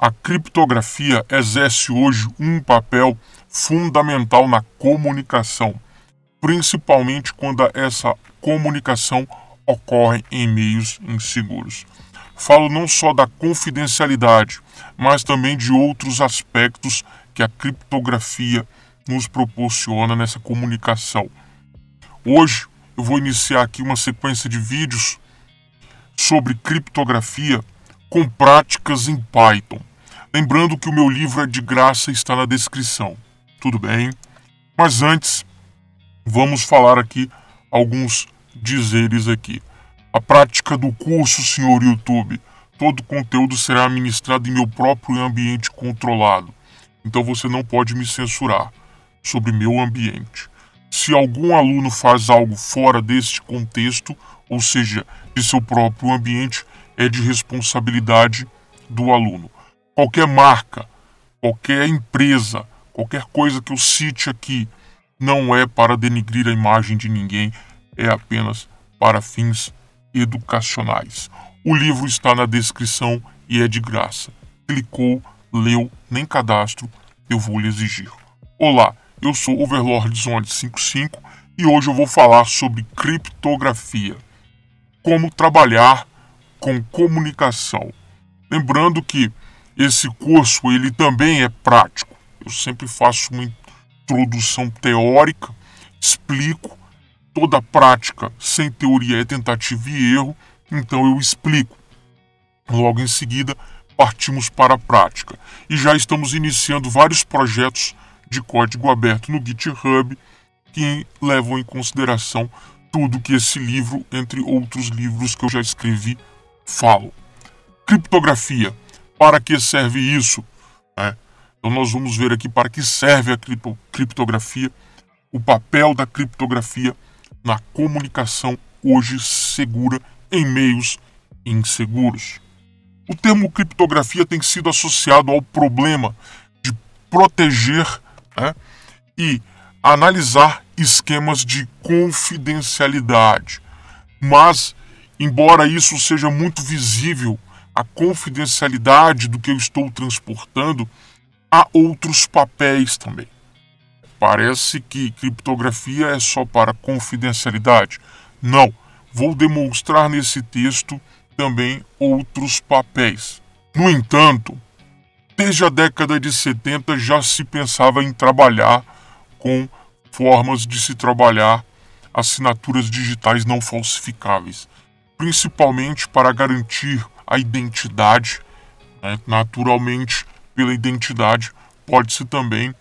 A criptografia exerce hoje um papel fundamental na comunicação, principalmente quando essa comunicação ocorre em meios inseguros. Falo não só da confidencialidade, mas também de outros aspectos que a criptografia nos proporciona nessa comunicação. Hoje eu vou iniciar aqui uma sequência de vídeos sobre criptografia com práticas em Python. Lembrando que o meu livro é de graça está na descrição. Tudo bem? Mas antes, vamos falar aqui alguns dizeres aqui. A prática do curso, senhor YouTube. Todo conteúdo será ministrado em meu próprio ambiente controlado. Então você não pode me censurar sobre meu ambiente. Se algum aluno faz algo fora deste contexto, ou seja, de seu próprio ambiente, é de responsabilidade do aluno. Qualquer marca, qualquer empresa, qualquer coisa que eu cite aqui, não é para denigrir a imagem de ninguém, é apenas para fins educacionais. O livro está na descrição e é de graça. Clicou, leu, nem cadastro, eu vou lhe exigir. Olá, eu sou Overlord Zone 55 e hoje eu vou falar sobre criptografia. Como trabalhar com comunicação. Lembrando que esse curso ele também é prático. Eu sempre faço uma introdução teórica, explico toda a prática sem teoria é tentativa e erro, então eu explico. Logo em seguida, partimos para a prática. E já estamos iniciando vários projetos de código aberto no GitHub que levam em consideração tudo que esse livro, entre outros livros que eu já escrevi, falam. Criptografia. Para que serve isso? É. Então nós vamos ver aqui para que serve a cripto criptografia, o papel da criptografia na comunicação hoje segura em meios inseguros. O termo criptografia tem sido associado ao problema de proteger né, e analisar esquemas de confidencialidade. Mas, embora isso seja muito visível, a confidencialidade do que eu estou transportando, há outros papéis também. Parece que criptografia é só para confidencialidade. Não, vou demonstrar nesse texto também outros papéis. No entanto, Desde a década de 70 já se pensava em trabalhar com formas de se trabalhar assinaturas digitais não falsificáveis, principalmente para garantir a identidade. Né? Naturalmente, pela identidade, pode-se também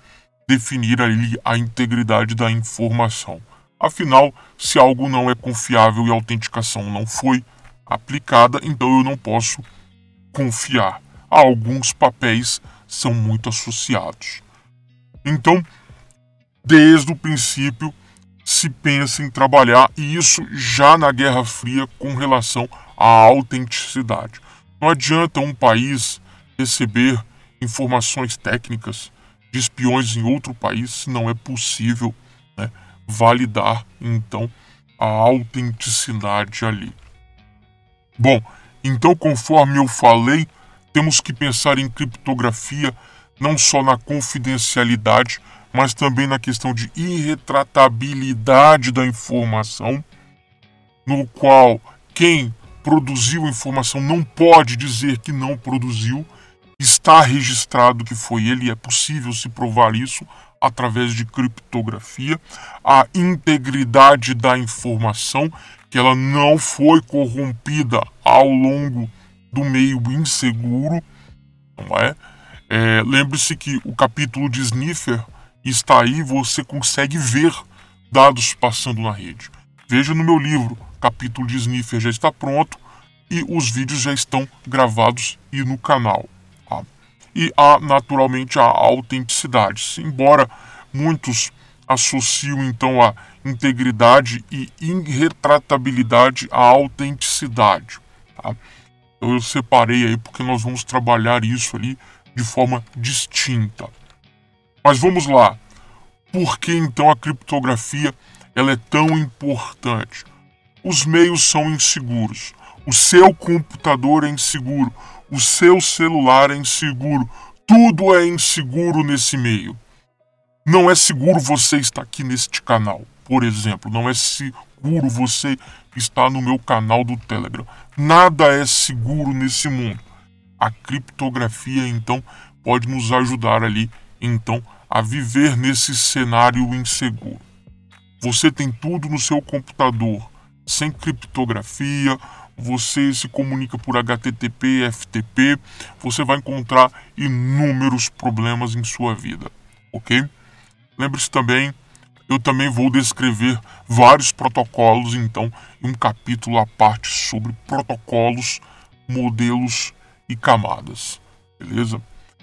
definir ali a integridade da informação. Afinal, se algo não é confiável e a autenticação não foi aplicada, então eu não posso confiar alguns papéis são muito associados. Então, desde o princípio, se pensa em trabalhar e isso já na Guerra Fria com relação à autenticidade. Não adianta um país receber informações técnicas de espiões em outro país se não é possível né, validar então a autenticidade ali. Bom, então conforme eu falei, temos que pensar em criptografia não só na confidencialidade, mas também na questão de irretratabilidade da informação, no qual quem produziu informação não pode dizer que não produziu, está registrado que foi ele, é possível se provar isso através de criptografia, a integridade da informação, que ela não foi corrompida ao longo do meio inseguro, não é? é Lembre-se que o capítulo de Sniffer está aí, você consegue ver dados passando na rede. Veja no meu livro, capítulo de Sniffer já está pronto e os vídeos já estão gravados e no canal. Tá? E há naturalmente a autenticidade. Embora muitos associam então a integridade e irretratabilidade à autenticidade. Tá? Eu separei aí porque nós vamos trabalhar isso ali de forma distinta. Mas vamos lá. Por que então a criptografia ela é tão importante? Os meios são inseguros. O seu computador é inseguro. o seu celular é inseguro, tudo é inseguro nesse meio. Não é seguro você estar aqui neste canal, por exemplo. Não é seguro você estar no meu canal do Telegram. Nada é seguro nesse mundo. A criptografia, então, pode nos ajudar ali, então, a viver nesse cenário inseguro. Você tem tudo no seu computador, sem criptografia, você se comunica por HTTP, FTP, você vai encontrar inúmeros problemas em sua vida, ok? Lembre-se também, eu também vou descrever vários protocolos, então, em um capítulo à parte sobre protocolos, modelos e camadas. Beleza?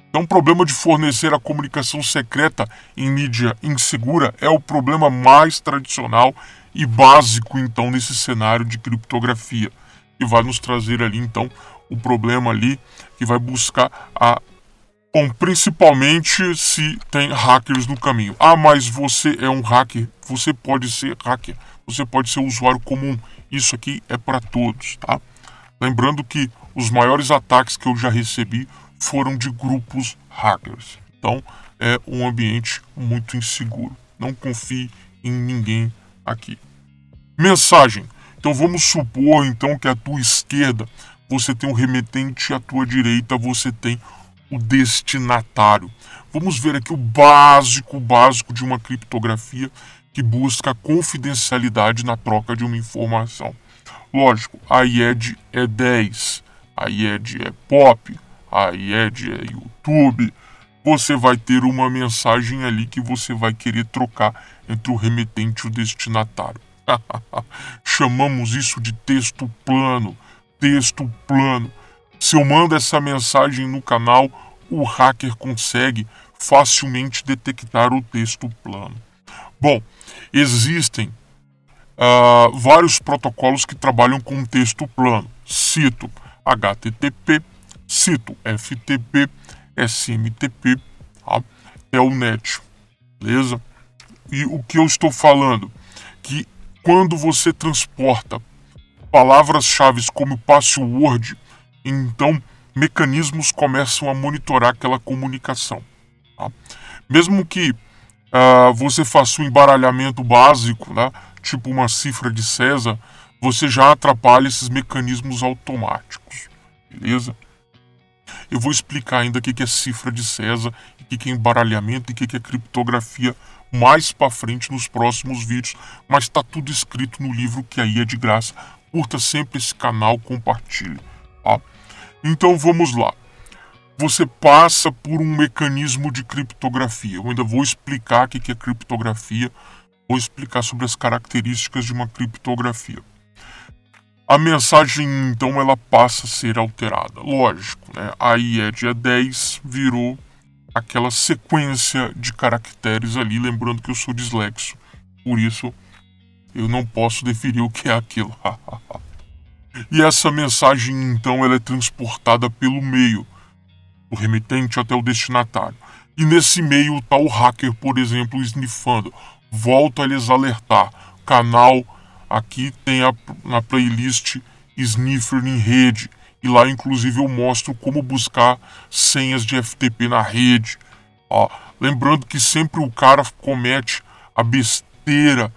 Então, o problema de fornecer a comunicação secreta em mídia insegura é o problema mais tradicional e básico, então, nesse cenário de criptografia. E vai nos trazer ali, então, o problema ali que vai buscar a Bom, principalmente se tem hackers no caminho. Ah, mas você é um hacker. Você pode ser hacker. Você pode ser usuário comum. Isso aqui é para todos, tá? Lembrando que os maiores ataques que eu já recebi foram de grupos hackers. Então, é um ambiente muito inseguro. Não confie em ninguém aqui. Mensagem. Então vamos supor então que à tua esquerda você tem um remetente e à tua direita você tem o destinatário. Vamos ver aqui o básico, básico de uma criptografia que busca confidencialidade na troca de uma informação. Lógico, a IED é 10, a IED é pop, a IED é YouTube. Você vai ter uma mensagem ali que você vai querer trocar entre o remetente e o destinatário. Chamamos isso de texto plano. Texto plano. Se eu mando essa mensagem no canal, o hacker consegue facilmente detectar o texto plano. Bom, existem uh, vários protocolos que trabalham com texto plano. Cito HTTP, cito FTP, SMTP, tá? Telnet, beleza? E o que eu estou falando? Que quando você transporta palavras-chave como password, então mecanismos começam a monitorar aquela comunicação. Tá? Mesmo que uh, você faça um embaralhamento básico, né, tipo uma cifra de César, você já atrapalha esses mecanismos automáticos. Beleza? Eu vou explicar ainda o que é cifra de César, o que é embaralhamento e o que é criptografia mais para frente nos próximos vídeos, mas está tudo escrito no livro que aí é de graça. Curta sempre esse canal, compartilhe. Tá? Então vamos lá. Você passa por um mecanismo de criptografia. Eu ainda vou explicar o que é criptografia, vou explicar sobre as características de uma criptografia. A mensagem então ela passa a ser alterada. Lógico, né? A IED é 10 virou aquela sequência de caracteres ali, lembrando que eu sou dislexo. Por isso eu não posso definir o que é aquilo. E essa mensagem então ela é transportada pelo meio, do remetente até o destinatário. E nesse meio está o hacker, por exemplo, snifando. Volto a lhes alertar. Canal aqui tem a, na playlist Sniffer em rede. E lá inclusive eu mostro como buscar senhas de FTP na rede. Ó, lembrando que sempre o cara comete a besteira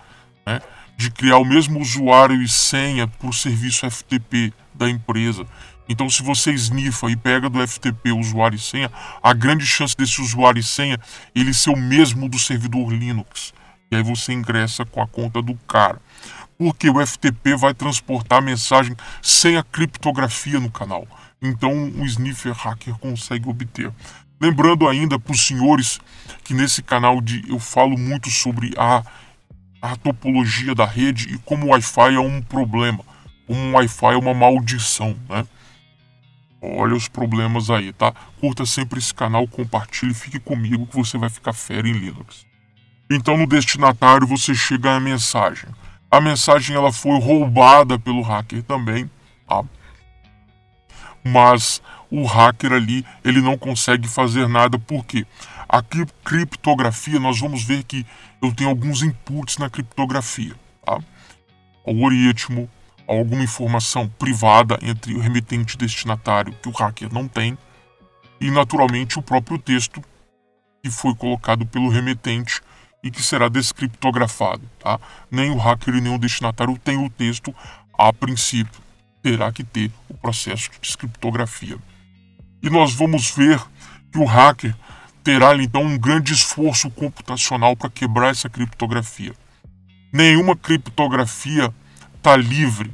né, de criar o mesmo usuário e senha para o serviço FTP da empresa. Então, se você snifa e pega do FTP usuário e senha, a grande chance desse usuário e senha ele ser o mesmo do servidor Linux. E aí você ingressa com a conta do cara. Porque o FTP vai transportar a mensagem sem a criptografia no canal. Então, o sniffer hacker consegue obter. Lembrando ainda para os senhores que nesse canal de, eu falo muito sobre a a topologia da rede e como o Wi-Fi é um problema, como o Wi-Fi é uma maldição, né? Olha os problemas aí, tá? Curta sempre esse canal, compartilhe, fique comigo que você vai ficar fera em Linux. Então no destinatário você chega a mensagem. A mensagem ela foi roubada pelo hacker também, tá? Mas o hacker ali, ele não consegue fazer nada porque a criptografia, nós vamos ver que eu tenho alguns inputs na criptografia. Tá? Algoritmo, alguma informação privada entre o remetente e destinatário que o hacker não tem, e naturalmente o próprio texto que foi colocado pelo remetente e que será descriptografado. Tá? Nem o hacker e nem o destinatário têm o texto a princípio. Terá que ter o processo de descriptografia. E nós vamos ver que o hacker terá então um grande esforço computacional para quebrar essa criptografia. Nenhuma criptografia está livre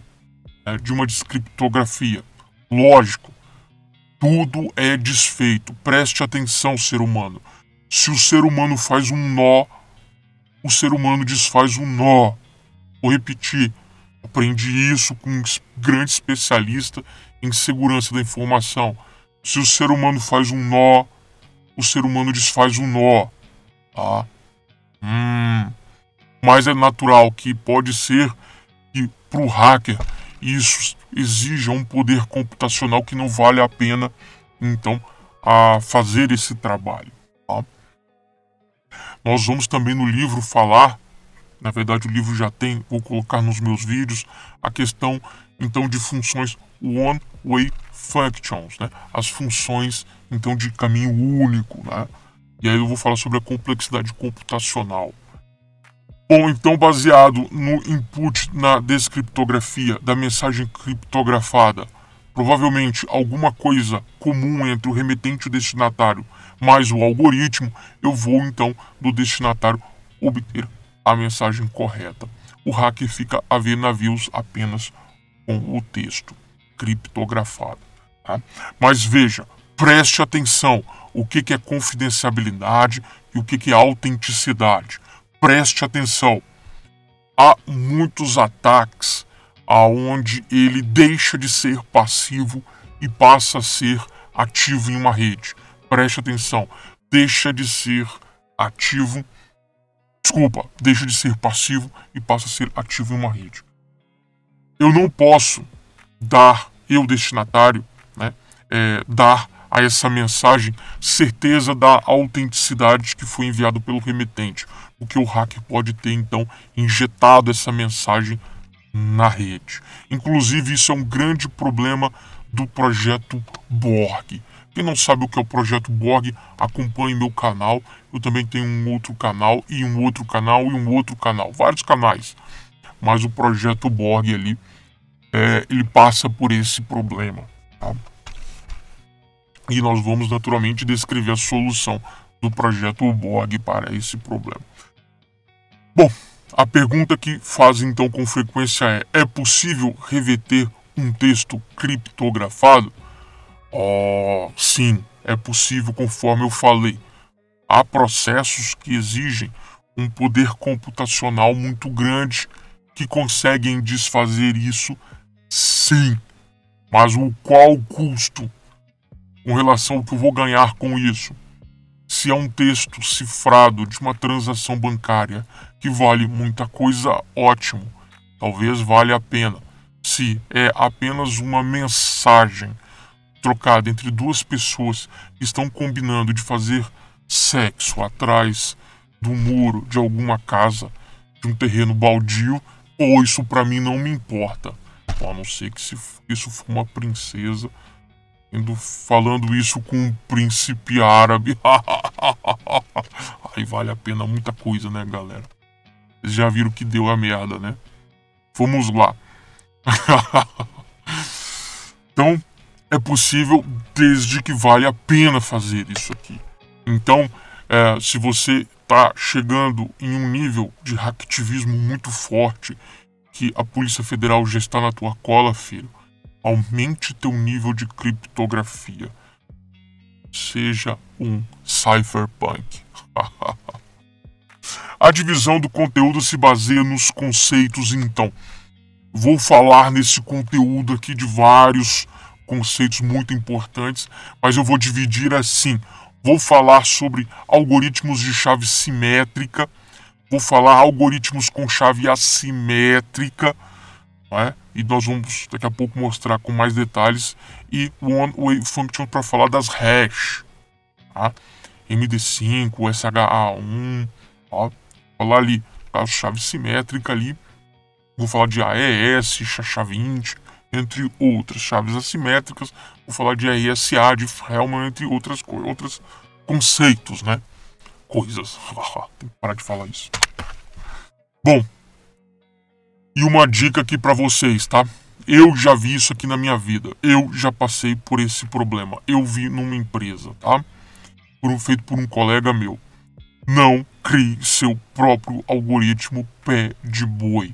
né, de uma descriptografia. Lógico, tudo é desfeito. Preste atenção, ser humano. Se o ser humano faz um nó, o ser humano desfaz um nó. Vou repetir. Aprendi isso com um grande especialista em segurança da informação. Se o ser humano faz um nó, o ser humano desfaz um nó. Tá? Hum. Mas é natural que pode ser que para o hacker isso exija um poder computacional que não vale a pena, então, a fazer esse trabalho. Tá? Nós vamos também no livro falar, na verdade o livro já tem, vou colocar nos meus vídeos, a questão então de funções one-way functions, né? as funções então de caminho único. Né? E aí eu vou falar sobre a complexidade computacional. Bom, então, baseado no input na descriptografia da mensagem criptografada, provavelmente alguma coisa comum entre o remetente e o destinatário, mais o algoritmo, eu vou então do destinatário obter a mensagem correta. O hacker fica a ver navios apenas com o texto criptografado. Tá? Mas veja, preste atenção o que, que é confidencialidade e o que, que é autenticidade preste atenção. Há muitos ataques aonde ele deixa de ser passivo e passa a ser ativo em uma rede. Preste atenção, deixa de ser ativo, desculpa, deixa de ser passivo e passa a ser ativo em uma rede. Eu não posso dar, eu destinatário, né, é, dar a essa mensagem certeza da autenticidade que foi enviado pelo remetente, o que o hacker pode ter então injetado essa mensagem na rede. Inclusive isso é um grande problema do projeto Borg. Quem não sabe o que é o projeto Borg, acompanhe meu canal. Eu também tenho um outro canal e um outro canal e um outro canal, vários canais. Mas o projeto Borg ali, é, ele passa por esse problema. Tá? e nós vamos naturalmente descrever a solução do projeto Borg para esse problema. Bom, a pergunta que faz então com frequência é: é possível reverter um texto criptografado? Oh, sim, é possível, conforme eu falei. Há processos que exigem um poder computacional muito grande que conseguem desfazer isso, sim. Mas o qual custo? com relação ao que eu vou ganhar com isso. Se é um texto cifrado de uma transação bancária que vale muita coisa, ótimo, talvez valha a pena. Se é apenas uma mensagem trocada entre duas pessoas que estão combinando de fazer sexo atrás do muro de alguma casa, de um terreno baldio, ou isso para mim não me importa. A não ser que se isso for uma princesa indo falando isso com um príncipe árabe. Aí vale a pena muita coisa, né, galera? Já viram que deu a merda, né? Vamos lá. então, é possível desde que vale a pena fazer isso aqui. Então, é, se você está chegando em um nível de hacktivismo muito forte, que a Polícia Federal já está na tua cola, filho Aumente teu nível de criptografia. Seja um cypherpunk. A divisão do conteúdo se baseia nos conceitos, então. Vou falar nesse conteúdo aqui de vários conceitos muito importantes, mas eu vou dividir assim. Vou falar sobre algoritmos de chave simétrica, vou falar algoritmos com chave assimétrica, é? e nós vamos daqui a pouco mostrar com mais detalhes e One Way Function para falar das hash, tá? MD5, SHA1, ó, falar ali a chave simétrica ali Vou falar de AES, SHA-20, entre outras chaves assimétricas. Vou falar de RSA, de Hellman, entre outras outros conceitos, né? Coisas. Tem que parar de falar isso. Bom, e uma dica aqui para vocês, tá? Eu já vi isso aqui na minha vida. Eu já passei por esse problema. Eu vi numa empresa, tá? Por, feito por um colega meu. Não crie seu próprio algoritmo pé de boi.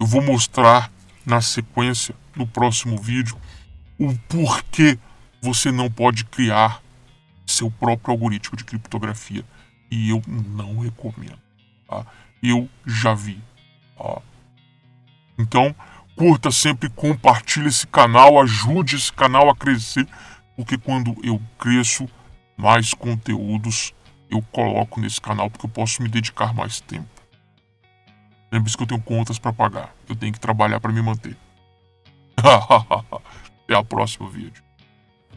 Eu vou mostrar na sequência, no próximo vídeo, o porquê você não pode criar seu próprio algoritmo de criptografia. E eu não recomendo. Tá? Eu já vi. Tá? Então, curta sempre, compartilhe esse canal, ajude esse canal a crescer, porque quando eu cresço, mais conteúdos eu coloco nesse canal, porque eu posso me dedicar mais tempo. Lembre-se que eu tenho contas para pagar, eu tenho que trabalhar para me manter. Até a próxima vídeo.